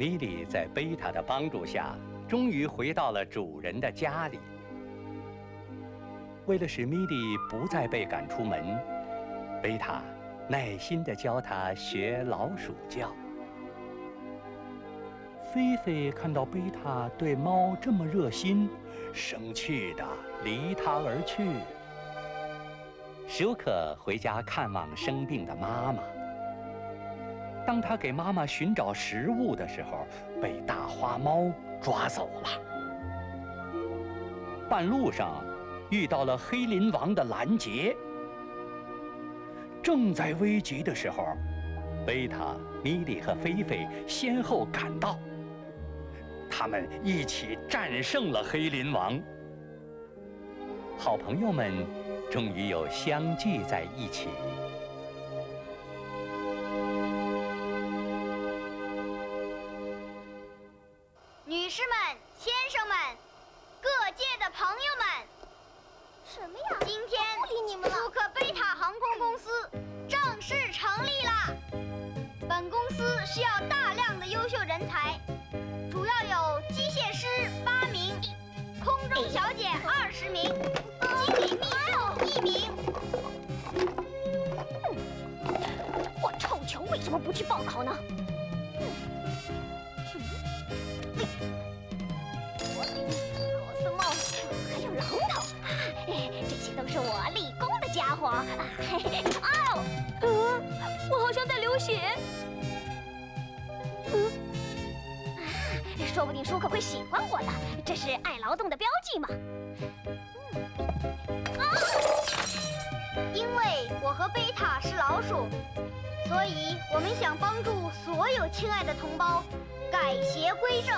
米莉在贝塔的帮助下，终于回到了主人的家里。为了使米莉不再被赶出门，贝塔耐心地教她学老鼠叫。菲菲看到贝塔对猫这么热心，生气地离他而去。舒克回家看望生病的妈妈。当他给妈妈寻找食物的时候，被大花猫抓走了。半路上，遇到了黑林王的拦截。正在危急的时候，贝塔、米莉和菲菲先后赶到。他们一起战胜了黑林王。好朋友们终于又相聚在一起。名，经理秘书一名。我臭球为什么不去报考呢？螺丝帽，还有榔头，这些都是我立功的家伙。啊！呃，我好像在流血。嗯，说不定舒克会喜欢我的，这是爱劳动的标记嘛。啊！因为我和贝塔是老鼠，所以我们想帮助所有亲爱的同胞改邪归正。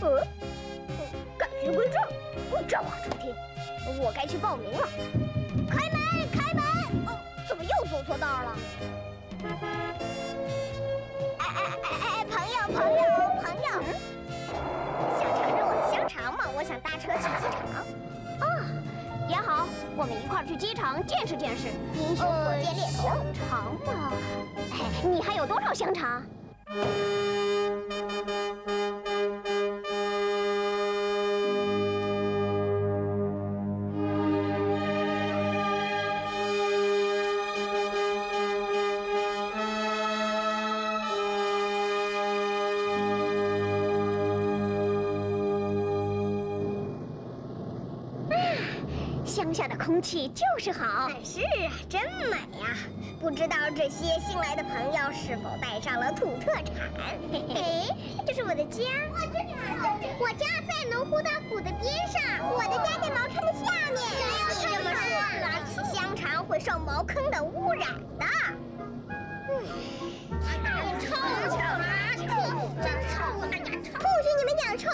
呃，改邪归正，这话中听，我该去报名了。开门，开门！哦，怎么又走错道了？哎哎哎哎，朋友，朋友，朋友，去机场。啊，也好，我们一块儿去机场见识见识英雄所见略同。香肠嘛，哎，你还有多少香肠？下的空气就是好。是啊，真美呀！不知道这些新来的朋友是否带上了土特产？哎，这是我的家。我这里还有，我家在农湖大谷的边上。我的家在茅坑的下面。你这么说，香肠会受茅坑的污染的。嗯，太臭了，臭，真臭！哎呀，臭！不许你们讲臭！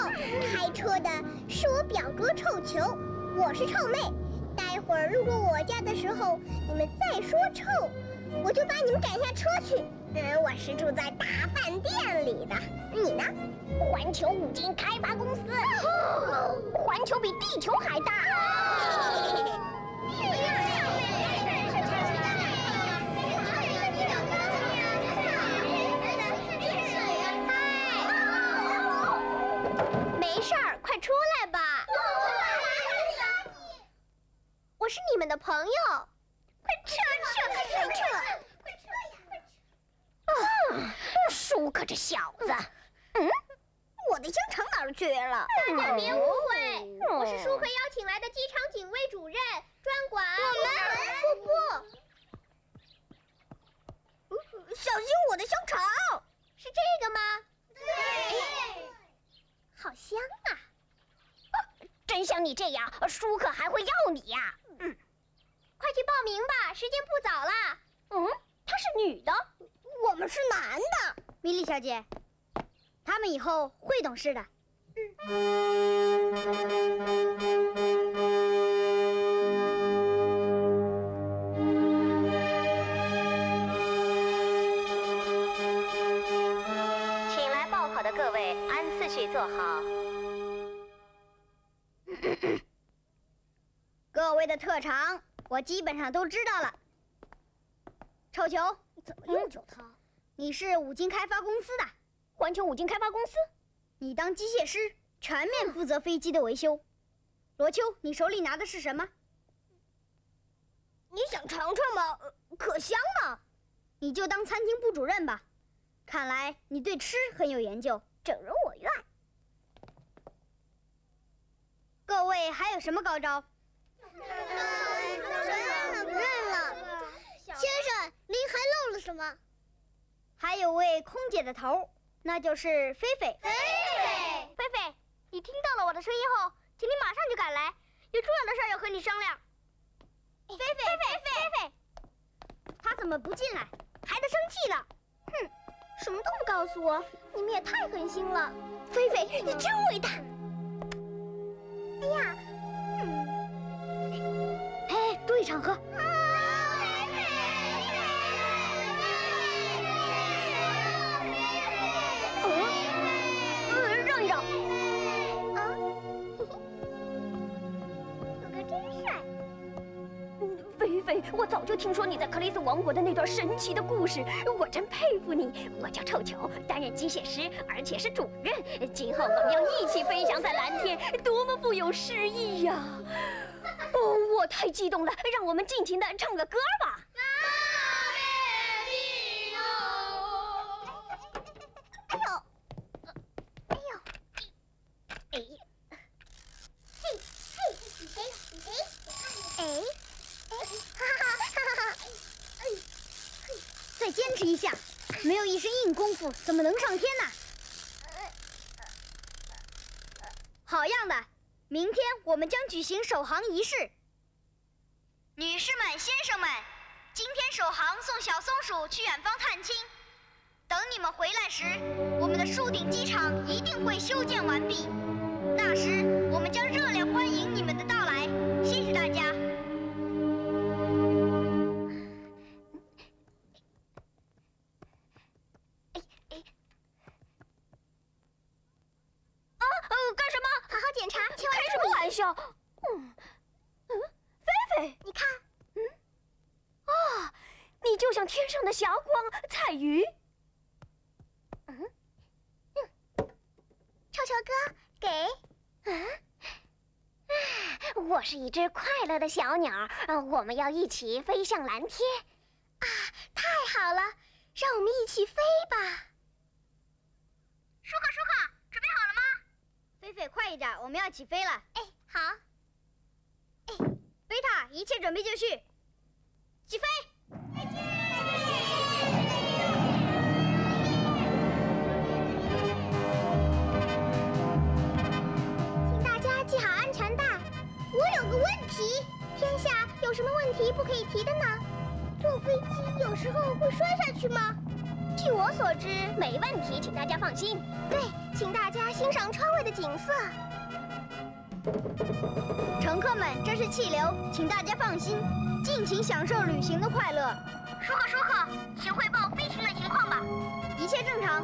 开车的是我表哥臭球，我是臭妹。待会儿路过我家的时候，你们再说臭，我就把你们赶下车去。嗯，我是住在大饭店里的。你呢？环球五金开发公司，环球比地球还大。没事儿，快出来吧。我是你们的朋友，快撤撤，快撤撤！快撤呀，快撤！啊，舒克这小子，嗯，我的香肠哪儿去了？大家别误会，我是舒克邀请来的机场警卫主任，专管我们。不不，小心我的香肠！是这个吗？对，好香啊！真像你这样，舒克还会要你呀？名吧，时间不早了。嗯，她是女的，我们是男的。米莉小姐，他们以后会懂事的。请来报考的各位按次序坐好。各位的特长，我基本上都知道了。臭球，你怎么又叫他？你是五金开发公司的，环球五金开发公司。你当机械师，全面负责飞机的维修。罗秋，你手里拿的是什么？你想尝尝吗？可香了？你就当餐厅部主任吧。看来你对吃很有研究，整容我愿。各位还有什么高招？认了，先生，您还漏了什么？还有位空姐的头，那就是菲菲。菲菲，菲菲，你听到了我的声音后，请你马上就赶来，有重要的事要和你商量。菲菲，菲菲，菲菲，他怎么不进来？孩子生气了。哼，什么都不告诉我，你们也太狠心了。菲菲，你真伟大。哎呀，哎，注意场合。呃，让一让。菲，我早就听说你在克里斯王国的那段神奇的故事，我真佩服你。我叫臭球，担任机械师，而且是主任。今后我们要一起飞翔在蓝天，多么富有诗意呀！哦，我太激动了，让我们尽情的唱个歌吧。哎呦，哎呦，哎，嘿，嘿，哎，哎，哎，哈哈哈哈哈！哎，再坚持一下，没有一身硬功夫，怎么能上天呢？好样的！明天我我们将举行首航仪式。女士们、先生们，今天首航送小松鼠去远方探亲。等你们回来时，我们的树顶机场一定会修建完毕。那时，我们将热烈欢迎你们的到来。谢谢大家。臭球哥，给。嗯，我是一只快乐的小鸟，呃我们要一起飞向蓝天。啊，太好了，让我们一起飞吧。舒克，舒克，准备好了吗？菲菲，快一点，我们要起飞了。哎，好。哎贝塔，一切准备就绪，起飞！个问题，天下有什么问题不可以提的呢？坐飞机有时候会摔下去吗？据我所知，没问题，请大家放心。对，请大家欣赏窗外的景色。乘客们，这是气流，请大家放心，尽情享受旅行的快乐。舒克，舒克，请汇报飞行的情况吧。一切正常。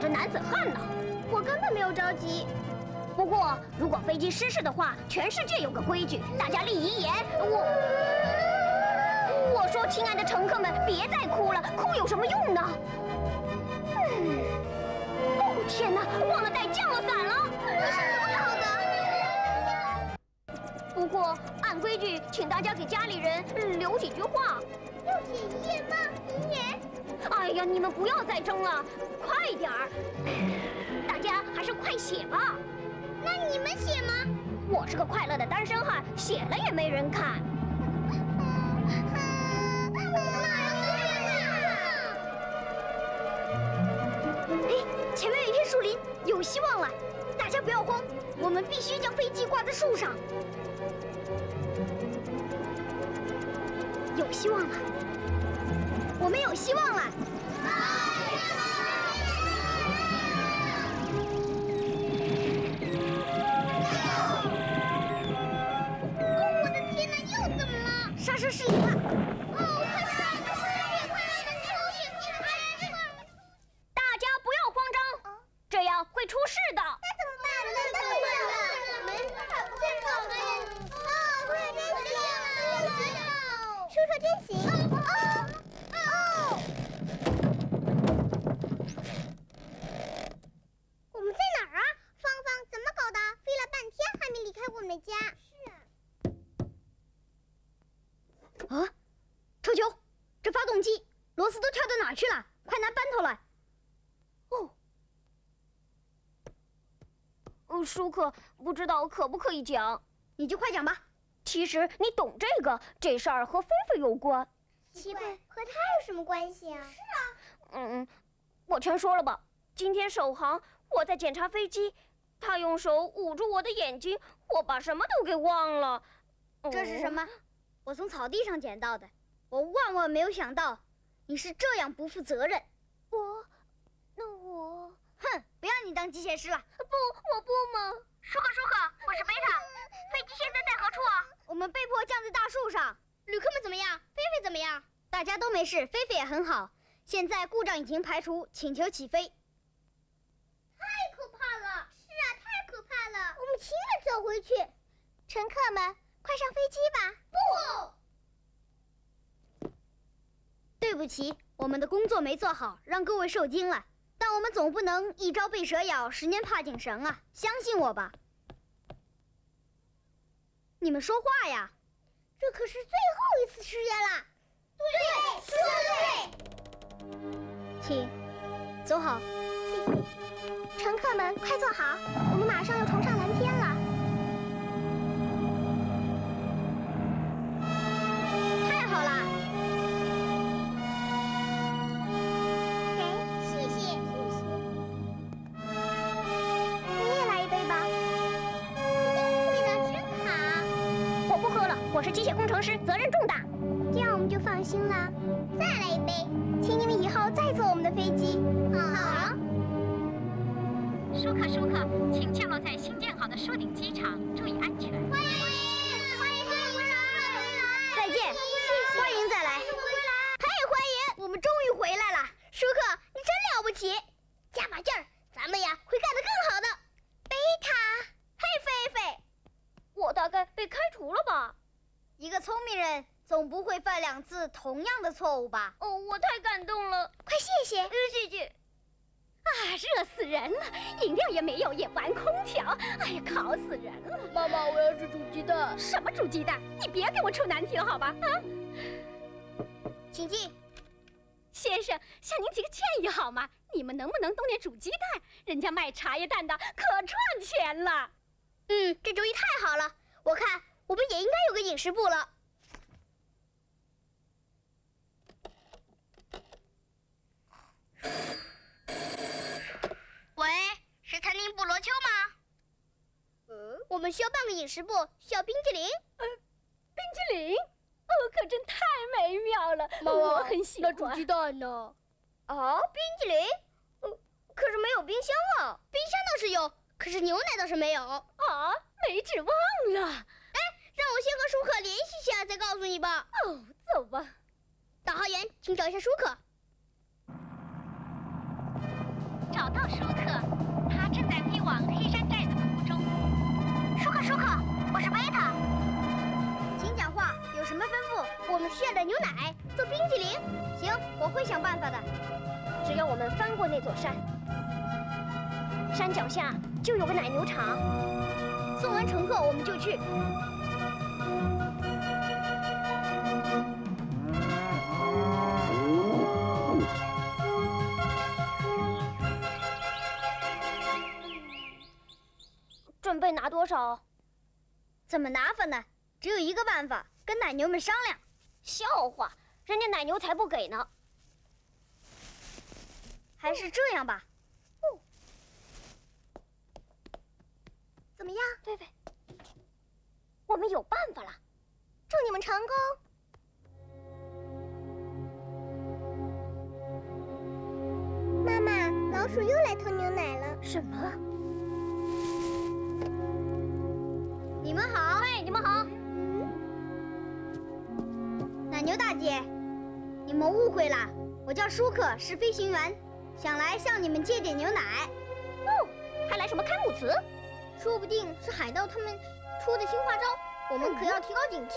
这男子汉呢。我根本没有着急。不过，如果飞机失事的话，全世界有个规矩，大家立遗言。我我说，亲爱的乘客们，别再哭了，哭有什么用呢？嗯，哦天哪，忘了带降落伞了。你是怎么搞的？不过按规矩，请大家给家里人嗯留几句话。要写遗言吗？遗言？哎呀，你们不要再争了，快点儿！大家还是快写吧。那你们写吗？我是个快乐的单身汉，写了也没人看。哎，前面有一片树林，有希望了。大家不要慌，我们必须将飞机挂在树上。有希望了，我们有希望了。这发动机螺丝都跳到哪儿去了？快拿扳头来！哦，呃，舒克，不知道可不可以讲？你就快讲吧。其实你懂这个，这事儿和菲菲有关。奇怪，和他有什么关系啊？是啊。嗯，我全说了吧。今天首航，我在检查飞机，他用手捂住我的眼睛，我把什么都给忘了。这是什么？我从草地上捡到的。我万万没有想到，你是这样不负责任。我，那我，哼，不要你当机械师了。不，我不嘛。舒克，舒克，我是贝塔。飞机现在在何处啊？我们被迫降在大树上。旅客们怎么样？菲菲怎么样？大家都没事，菲菲也很好。现在故障已经排除，请求起飞。太可怕了！是啊，太可怕了。我们亲自走回去。乘客们，快上飞机吧！不，对不起，我们的工作没做好，让各位受惊了。但我们总不能一朝被蛇咬，十年怕井绳啊！相信我吧。你们说话呀！这可是最后一次试验了！对，说对。请走好。谢谢。乘客们，快坐好，我们马上要重上责任重大。这样我们就放心了。再来一杯，请你们以后再坐我们的飞机。好。舒克，舒克，请降的错误吧？哦，我太感动了，快谢谢，呃，谢谢。啊，热死人了！饮料也没有，也玩空调，哎呀，烤死人了！妈妈，我要吃煮鸡蛋。什么煮鸡蛋？你别给我出难题了，好吧？啊，请进。先生，向您提个建议好吗？你们能不能弄点煮鸡蛋？人家卖茶叶蛋的可赚钱了。嗯，这主意太好了。我看我们也应该有个饮食部了。喂，是餐厅布罗秋吗？嗯，我们需要半个饮食部，需要冰激凌。呃，冰激凌？哦，可真太美妙了，妈妈，我很喜欢。那煮鸡蛋呢？啊，冰激凌？呃，可是没有冰箱啊。冰箱倒是有，可是牛奶倒是没有。啊，没指望了。哎，让我先和舒克联系一下，再告诉你吧。哦，走吧。导航员，请找一下舒克。找到舒克，他正在飞往黑山寨的途中。舒克，舒克，我是贝塔，请讲话，有什么吩咐？我们需要的牛奶，做冰淇淋。行，我会想办法的。只要我们翻过那座山，山脚下就有个奶牛场。送完乘客，我们就去。拿多少？怎么拿法呢？只有一个办法，跟奶牛们商量。笑话，人家奶牛才不给呢。还是这样吧。哦，怎么样，菲菲？我们有办法了。祝你们成功。妈妈，老鼠又来偷牛奶了。什么？你们好，哎，你们好。奶牛大姐，你们误会了，我叫舒克，是飞行员，想来向你们借点牛奶。哦，还来什么开幕词？说不定是海盗他们出的新花招，我们可要提高警惕。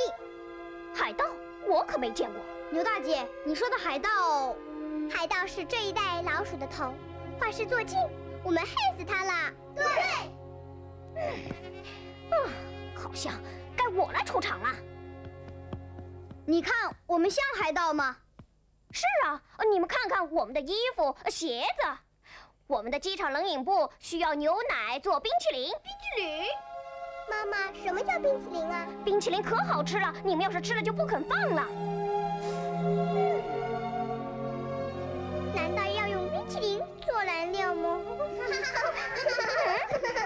海盗，我可没见过。牛大姐，你说的海盗，海盗是这一代老鼠的头，坏事做尽，我们害死他了。对。啊，好像该我来出场了。你看，我们像海盗吗？是啊，你们看看我们的衣服、鞋子。我们的机场冷饮部需要牛奶做冰淇淋。冰淇淋？妈妈，什么叫冰淇淋啊？冰淇淋可好吃了，你们要是吃了就不肯放了。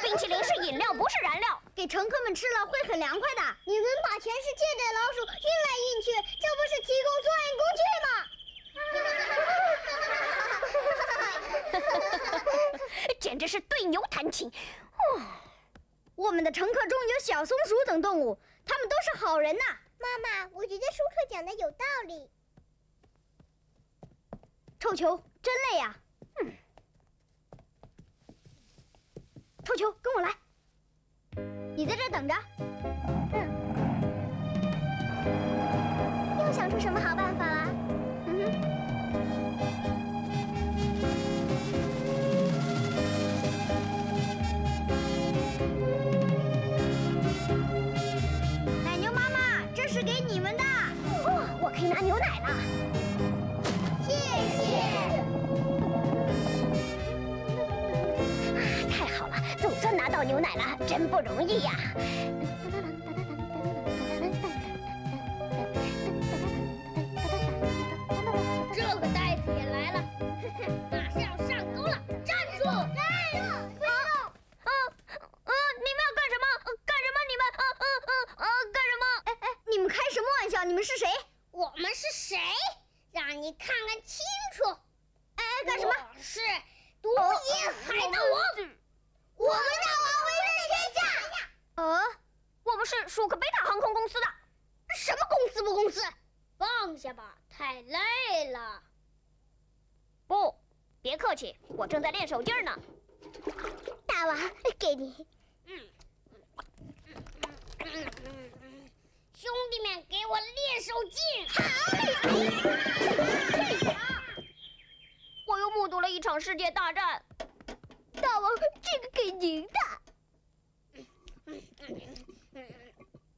冰淇淋是饮料，不是燃料。给乘客们吃了会很凉快的。你们把全世界的老鼠运来运去，这不是提供作案工具吗？简直是对牛弹琴。哦，我们的乘客中有小松鼠等动物，他们都是好人呐。妈妈，我觉得舒克讲的有道理。臭球，真累呀。嗯。臭球，跟我来。你在这等着。嗯。又想出什么好办法了？嗯哼。奶牛妈妈，这是给你们的。哦，我可以拿牛奶了。牛奶了，真不容易呀。们是舒克贝塔航空公司的。什么公司不公司？放下吧，太累了。不，别客气，我正在练手劲儿呢。大王，给你。嗯嗯嗯嗯，兄弟们，给我练手劲！好。我又目睹了一场世界大战。大王，这个给您的。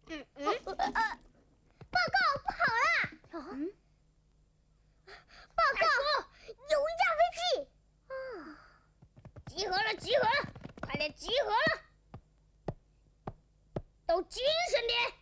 嗯。报告，不好了！嗯，报告，有一架飞机。啊，集合了，集合了，快点集合了！都精神点！